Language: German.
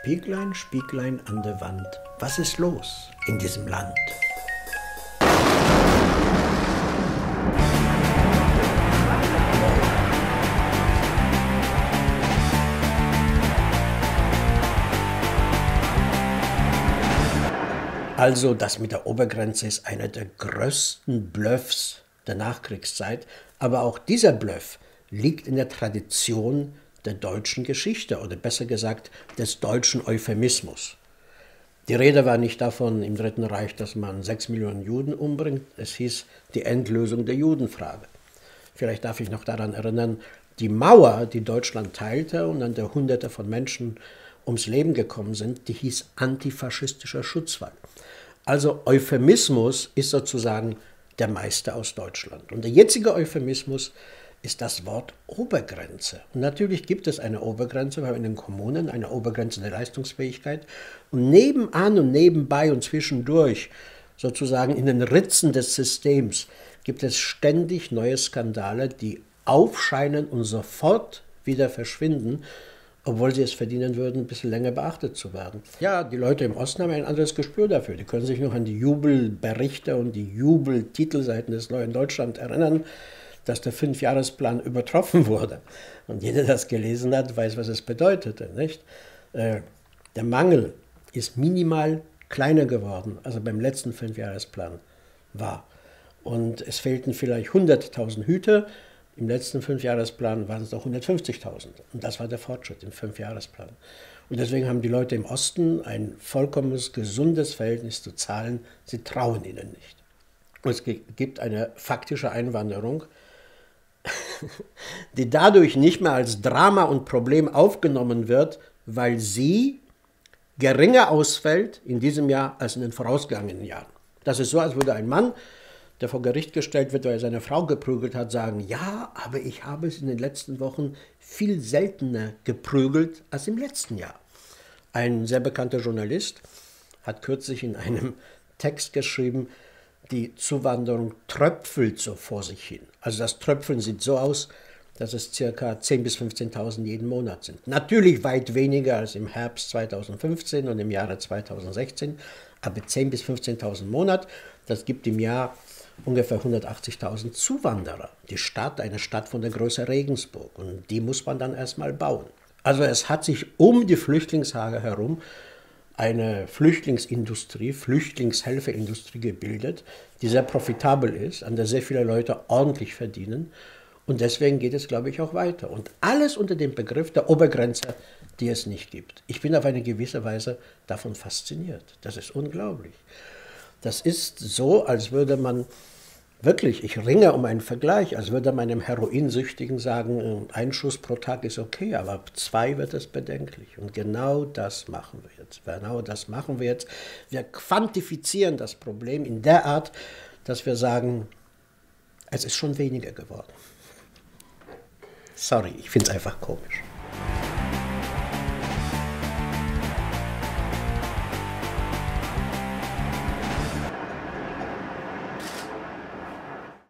Spieglein, Spieglein an der Wand, was ist los in diesem Land? Also das mit der Obergrenze ist einer der größten Bluffs der Nachkriegszeit, aber auch dieser Bluff liegt in der Tradition der deutschen Geschichte oder besser gesagt des deutschen Euphemismus. Die Rede war nicht davon im Dritten Reich, dass man sechs Millionen Juden umbringt. Es hieß die Endlösung der Judenfrage. Vielleicht darf ich noch daran erinnern, die Mauer, die Deutschland teilte und an der Hunderte von Menschen ums Leben gekommen sind, die hieß antifaschistischer Schutzwall. Also Euphemismus ist sozusagen der Meister aus Deutschland. Und der jetzige Euphemismus ist das Wort Obergrenze. Und natürlich gibt es eine Obergrenze, wir haben in den Kommunen eine Obergrenze der Leistungsfähigkeit. Und nebenan und nebenbei und zwischendurch, sozusagen in den Ritzen des Systems, gibt es ständig neue Skandale, die aufscheinen und sofort wieder verschwinden, obwohl sie es verdienen würden, ein bisschen länger beachtet zu werden. Ja, die Leute im Osten haben ein anderes Gespür dafür. Die können sich noch an die Jubelberichte und die Jubeltitelseiten des neuen Deutschland erinnern dass der Fünfjahresplan übertroffen wurde. Und jeder, der das gelesen hat, weiß, was es bedeutete. Nicht? Äh, der Mangel ist minimal kleiner geworden, als er beim letzten Fünfjahresplan war. Und es fehlten vielleicht 100.000 Hüte. Im letzten Fünfjahresplan waren es noch 150.000. Und das war der Fortschritt im Fünfjahresplan. Und deswegen haben die Leute im Osten ein vollkommenes, gesundes Verhältnis zu Zahlen. Sie trauen ihnen nicht. Und es gibt eine faktische Einwanderung, die dadurch nicht mehr als Drama und Problem aufgenommen wird, weil sie geringer ausfällt in diesem Jahr als in den vorausgegangenen Jahren. Das ist so, als würde ein Mann, der vor Gericht gestellt wird, weil er seine Frau geprügelt hat, sagen, ja, aber ich habe es in den letzten Wochen viel seltener geprügelt als im letzten Jahr. Ein sehr bekannter Journalist hat kürzlich in einem Text geschrieben, die Zuwanderung tröpfelt so vor sich hin. Also das Tröpfeln sieht so aus, dass es ca. 10.000 bis 15.000 jeden Monat sind. Natürlich weit weniger als im Herbst 2015 und im Jahre 2016, aber 10.000 bis 15.000 Monat, das gibt im Jahr ungefähr 180.000 Zuwanderer. Die Stadt, eine Stadt von der Größe Regensburg und die muss man dann erstmal bauen. Also es hat sich um die Flüchtlingslager herum eine Flüchtlingsindustrie, Flüchtlingshelferindustrie gebildet, die sehr profitabel ist, an der sehr viele Leute ordentlich verdienen. Und deswegen geht es, glaube ich, auch weiter. Und alles unter dem Begriff der Obergrenze, die es nicht gibt. Ich bin auf eine gewisse Weise davon fasziniert. Das ist unglaublich. Das ist so, als würde man Wirklich, ich ringe um einen Vergleich, als würde meinem Heroinsüchtigen sagen, äh, ein Schuss pro Tag ist okay, aber ab zwei wird es bedenklich. Und genau das machen wir jetzt. Genau das machen wir jetzt. Wir quantifizieren das Problem in der Art, dass wir sagen, es ist schon weniger geworden. Sorry, ich finde es einfach komisch.